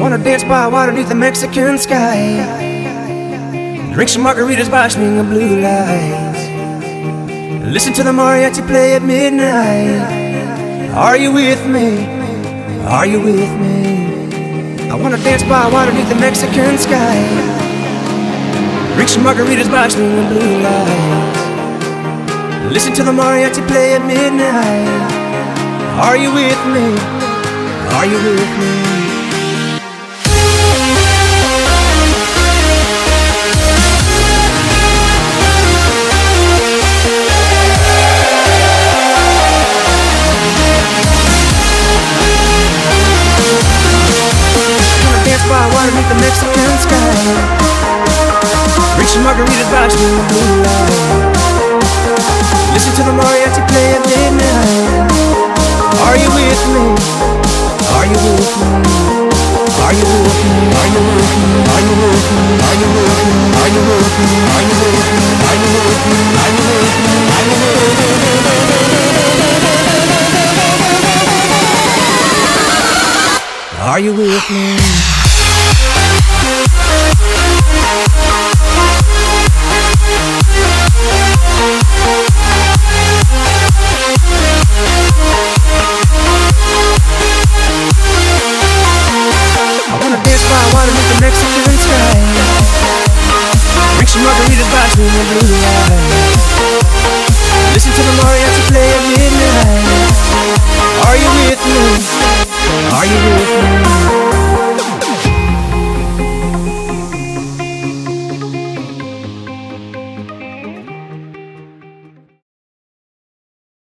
wanna dance by water beneath the Mexican sky. Drink some margaritas by swinging blue lights. Listen to the mariachi play at midnight. Are you with me? Are you with me? I wanna dance by water beneath the Mexican sky. Drink some margaritas by swinging blue lights. Listen to the mariachi play at midnight. Are you with me? Are you with me? Water beneath the Mexican sky. Drink some margaritas by swinging blue light. Listen to the mariachi play at midnight. Are you with me? Are you with me? Are you with me? Are you with me? Are you with me? Are you with me? Are you with me? Are you with me? Are you with me? Are you with me? Are you with me? Are you with me? Mexican sky. Drink some margaritas by the blue lights.